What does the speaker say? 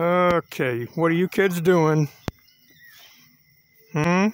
Okay, what are you kids doing? Hmm?